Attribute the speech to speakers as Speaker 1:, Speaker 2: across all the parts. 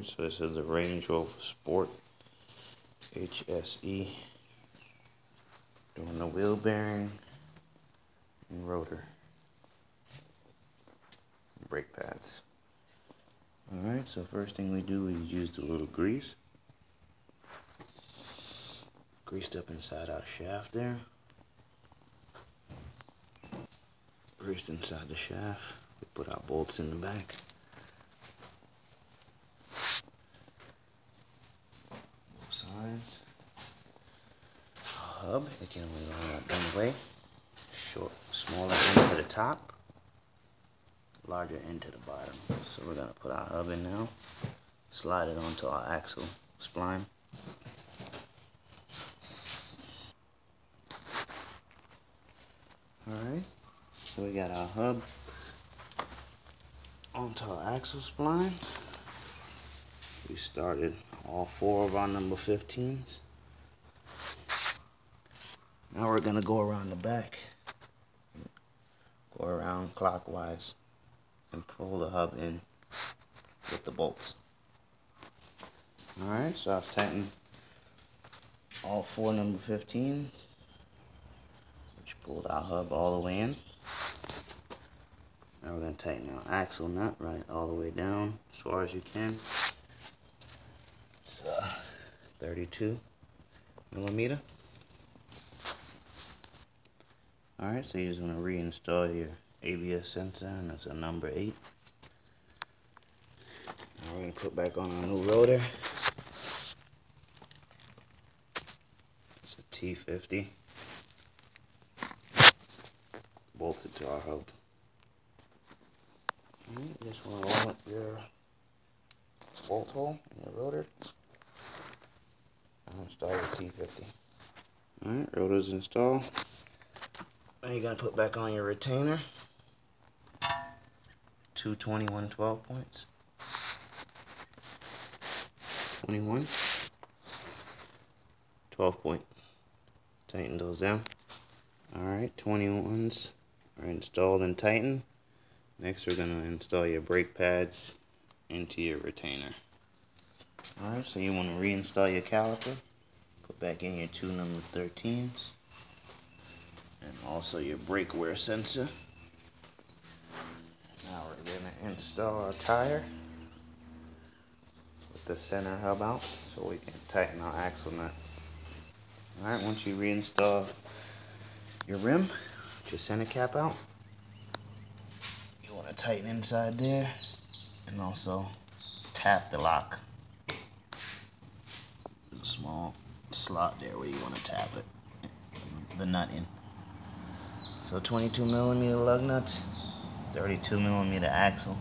Speaker 1: So this is the Range Rover Sport HSE doing the wheel bearing and rotor And brake pads. Alright, so first thing we do is use the little grease. Greased up inside our shaft there. Greased inside the shaft. We put our bolts in the back. Hub, it can only go one way. Short, smaller end to the top larger end to the bottom. So we're going to put our hub in now, slide it onto our axle spline. Alright, so we got our hub onto our axle spline. We started all four of our number 15s. Now we're going to go around the back, go around clockwise and pull the hub in with the bolts. Alright, so I've tightened all four number 15, which pulled our hub all the way in. Now we're going to tighten our axle nut right all the way down as far as you can. It's uh, 32 millimeter. Alright, so you just want to reinstall your ABS sensor and that's a number 8. Now we're going to put back on our new rotor. It's a T50. Bolted to our hub. Right, just want to line up your bolt hole in your rotor. Install the T50. Alright, rotor's installed. Now you're going to put back on your retainer two 21 12 points. 21. 12 point. Tighten those down. Alright, 21s are installed and tightened. Next we're going to install your brake pads into your retainer. Alright, so you want to reinstall your caliper. Put back in your two number 13s. And also your brake wear sensor. Now we're going to install our tire with the center hub out so we can tighten our axle nut. Alright, once you reinstall your rim, your center cap out, you want to tighten inside there and also tap the lock. a small slot there where you want to tap it, the nut in. So 22 millimeter lug nuts. 32 millimeter axle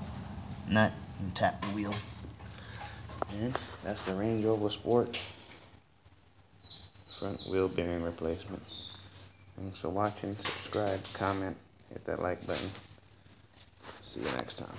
Speaker 1: nut and tap the wheel. And that's the Range Rover Sport front wheel bearing replacement. Thanks for watching. Subscribe, comment, hit that like button. See you next time.